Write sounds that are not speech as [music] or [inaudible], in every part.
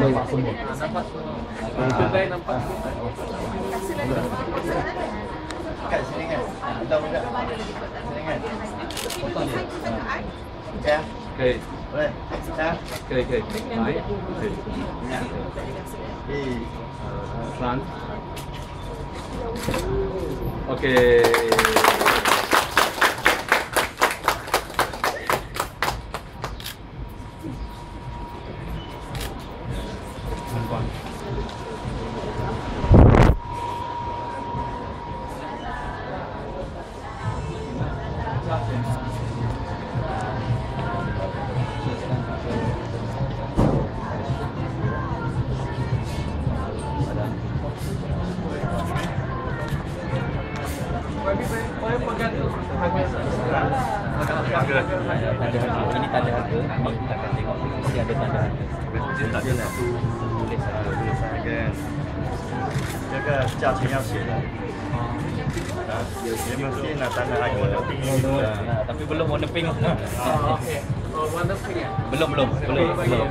Nampak semua. Kedai nampak semua. Dekat sini kan. Ah, Kita buka. Sini kan. Potong je. Okay. Okay. Boleh. Okay. Okay. okey. Okay. Okey. Ini. Eh, Okay. Ini tanda harga. Ni kita akan tengok. Mesti ada tanda harga. dia tak ada lah. Tulis harga. Tulis harga kan. 这个价钱要写的。啊，dia mesti nak tanda harga tapi ini lah. Nah, tapi belum warna pink. [laughs] Belum, belum, belum, belum.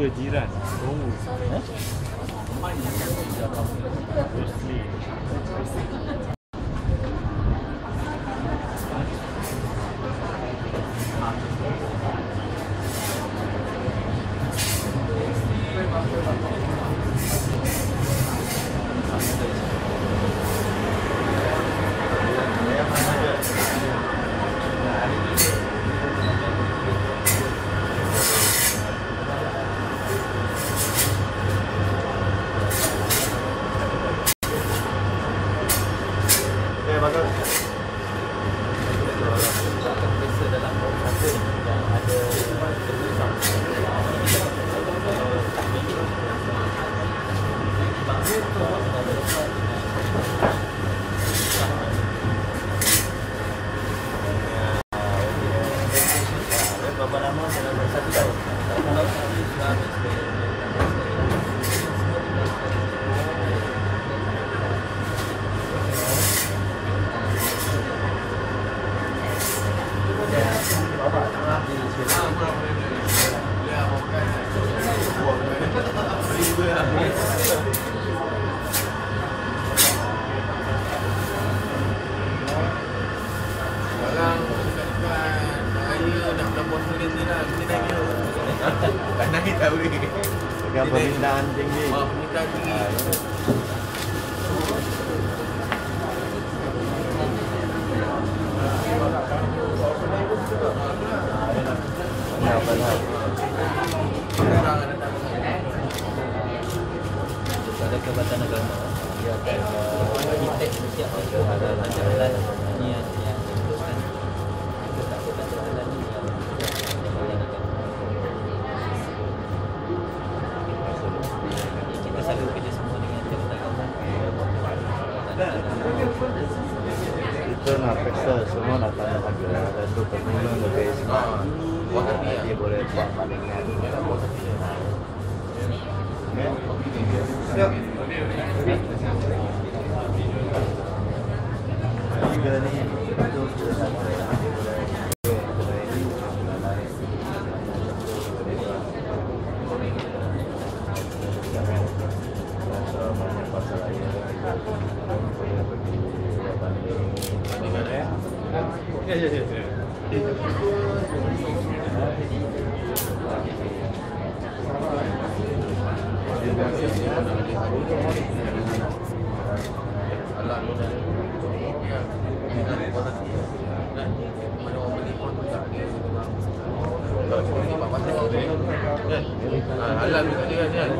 Harga jiran. Oh. Mostly. 分かる。Ada kebatan agama. Dia akan detect setiap halal ada halal. Ni yang yang teruskan. Kita tak ada tanda ni yang agama. Kita selalu kerja semua dengan jabatan agama. Tanda Kita nak pesta semua nak tanda harga dan tu pengguna lebih semua. Dia boleh buat palingan. Okay. Ya.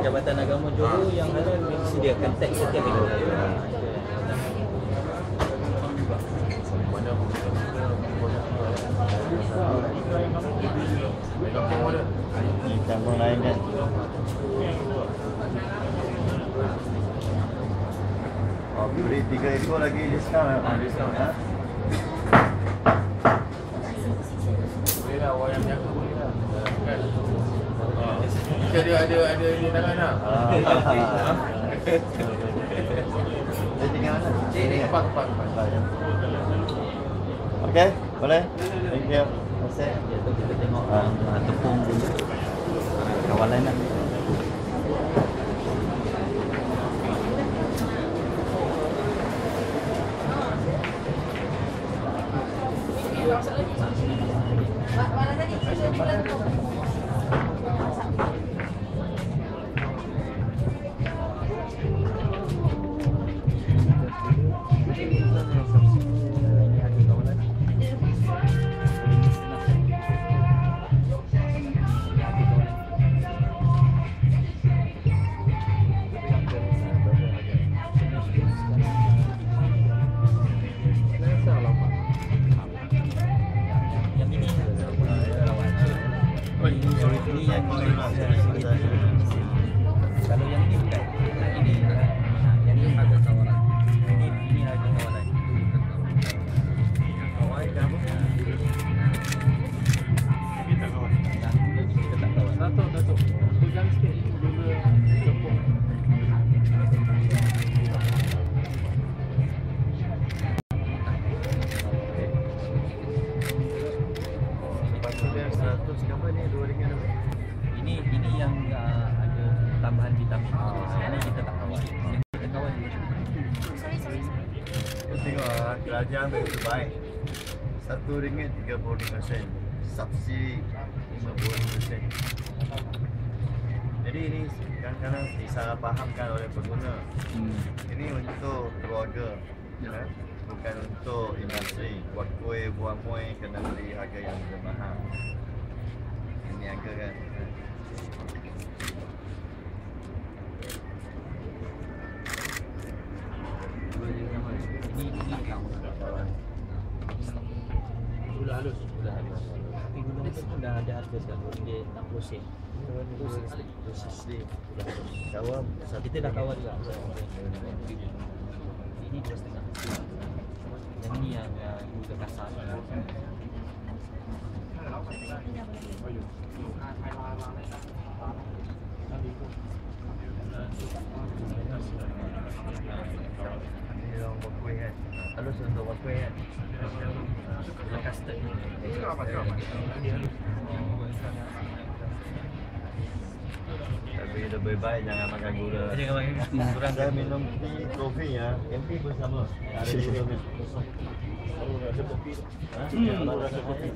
Jabatan Agama Johor yang halal sediakan teks setiap minggu. Beri tiga ekor lagi diskaun. Ah, diskaun. Ha? Boleh lah orang yang jaga boleh lah. Kan? Ah. Kita ada ada ada ni tangan lah. Ah. Dia tinggal mana? Ni pak pak pak. Okey, boleh. Thank you. Terima kasih. Ya, kita tengok Ah. tepung dulu. Kawalan lah. Tambahan vitamin yang ni kita tak kawal yang kita kawal ni Kau tengok ah, kerajaan begitu baik. Satu ringgit 35 sen. Subsidi 50 sen. Jadi ini kadang-kadang disalahfahamkan oleh pengguna. hmm. Ini untuk keluarga. Ya. Bukan untuk industri. Buat kuih, buat muih kena beli harga yang lebih mahal. Ini harga kan. ini ini kawal Sudah halus. sudah ada tapi gula tu sudah ada harga sekarang dia 60 sen. Kawam. kita dah kawal juga ini dua setengah yang ini yang uh, gula kasar Ini. Halus untuk buat kan. gula custard Tapi lebih baik jangan makan gula. jangan makan kurang Saya minum tea, kopi ya. Kopi pun sama. Ada gula ni. Ha? Apa rasa kopi?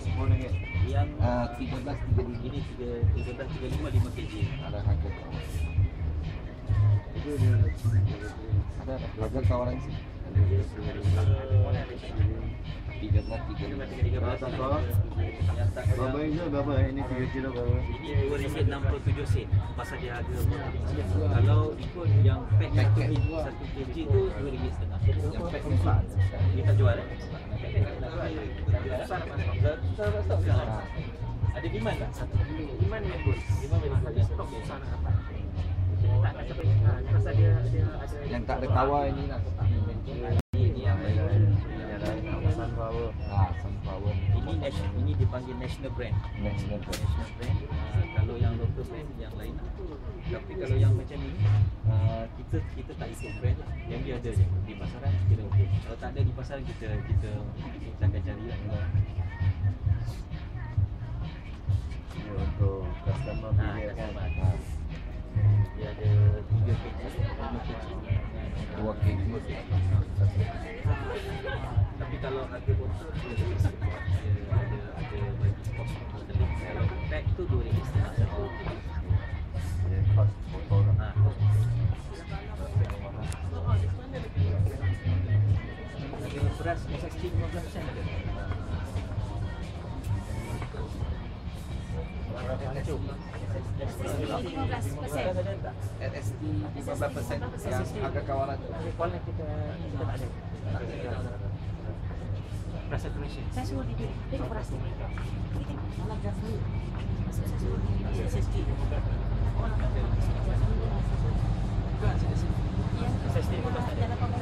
10 ringgit. Yang Ah, 13 ini ini tiga tiga belas tiga lima lima kg ada Itu. Ada ada harga kawalan sih. 13 35. tiga belas Tak apa. yang tak Berapa ini berapa? Ini 3 kilo berapa? ini dua ringgit enam puluh tujuh sen pasal dia harga kalau ikut yang pack satu kg satu kg tu dua ringgit setengah Yang pack besar. dia tak jual eh ada demand tak demand memang Pasal dia stok besar nak dapat. Yang tak ada kawal ini lah. ini ini yang baik Ini sunflower. Ah, sunflower. ini national ini dipanggil national brand National brand. national brand uh, kalau yang local brand yang lain lah. tapi kalau yang macam ni uh, kita kita tak ikut brand lah yang dia ada je di pasaran kita okey kalau tak ada di pasaran kita kita kita akan cari lah Ini untuk customer Nah, kan. Ah. dia ada 3 kg 5 kg Dua kg. tapi kalau harga botol dia ada ada bagi kos bottling kalau pack tu 2 ringgit setengah satu Dia cost botol lah. ha kos ada SST 15% ke? LST 15% yang harga kawalan tu. Kuala kita kita tak ada. Price saturation. Saya suruh dia beras ni. Kita tengok ni. Masuk saya suruh dia SST. Orang kata Bukan SST. yang SST 15 tak ada. dalam papan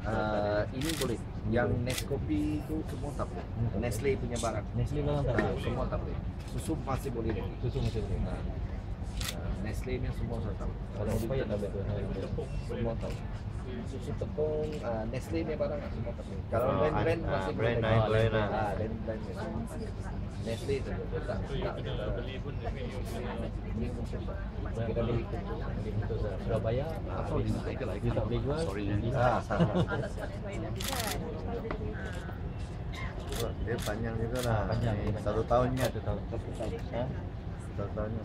Uh, ini boleh. Yang Nescafe tu semua tak boleh. Nestle punya barang. Nestle memang tak Ah, boleh. semua tak boleh. Susu masih boleh. Susu macam ni. Ah, ah, Nestle ni semua saya tahu. Kalau expired tak boleh semua tahu. Susu tepung, uh, Nestle ni barang tak semua boleh. Kalau Oh, brand-brand ah, masih brand boleh. lain boleh lah. Ah, brand brand Nestle tu tak tak tak. Kita beli untuk Surabaya. Dia tak boleh jual. Sorry. Ah, sama. Dia panjang juga lah. Panjang, Ni dia panjang. Satu tahunnya. Satu tahun. Ha? Satu tahunnya.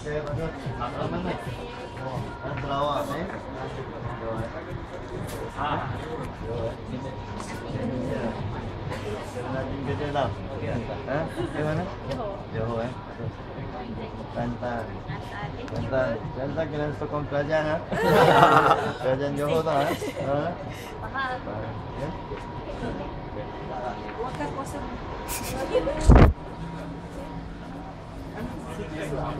Okey, bagus. [laughs] Apa mana? Oh, kan Sarawak ni. Ah. Lagi kerja dah. Ha? Di mana? Johor. Johor eh. Kelantan. Kelantan. Kelantan kena sokong kerajaan ha. kerajaan Johor tu ha. Ha? Faham. Ya. Wakar kosong. 是啊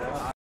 [laughs]